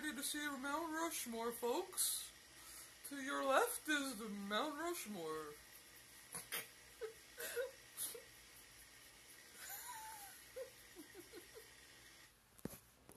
Ready to see Mount Rushmore, folks. To your left is the Mount Rushmore.